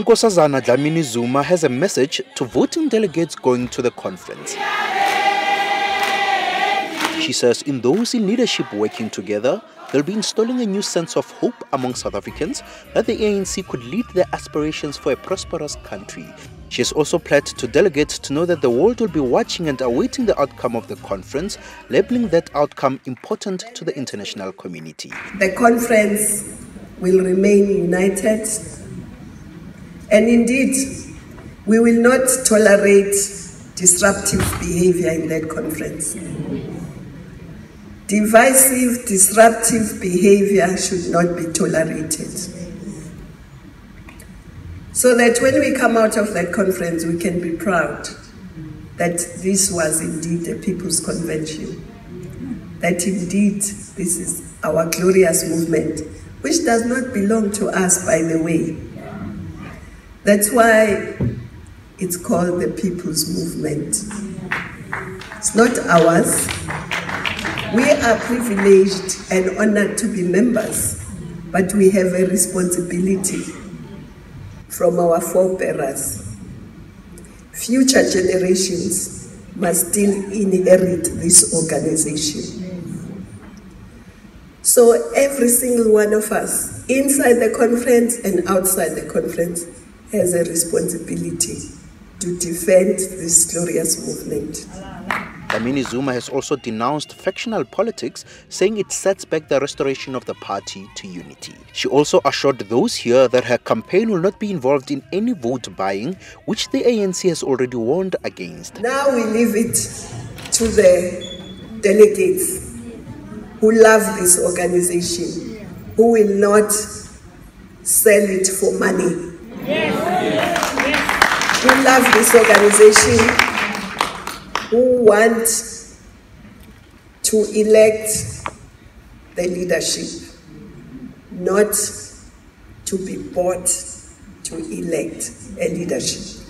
Nkosazana Dlamini Zuma has a message to voting delegates going to the conference. She says in those in leadership working together, they'll be installing a new sense of hope among South Africans that the ANC could lead their aspirations for a prosperous country. She has also pledged to delegates to know that the world will be watching and awaiting the outcome of the conference, labeling that outcome important to the international community. The conference will remain united, and indeed, we will not tolerate disruptive behavior in that conference. Divisive, disruptive behavior should not be tolerated. So that when we come out of that conference, we can be proud that this was indeed a people's convention. That indeed this is our glorious movement, which does not belong to us, by the way. That's why it's called the People's Movement. It's not ours. We are privileged and honored to be members, but we have a responsibility from our forebearers. Future generations must still inherit this organization. So every single one of us, inside the conference and outside the conference, has a responsibility to defend this glorious movement. Dlamini Zuma has also denounced factional politics, saying it sets back the restoration of the party to unity. She also assured those here that her campaign will not be involved in any vote buying, which the ANC has already warned against. Now we leave it to the delegates who love this organization, who will not sell it for money. Who love this organization who want to elect the leadership, not to be bought to elect a leadership.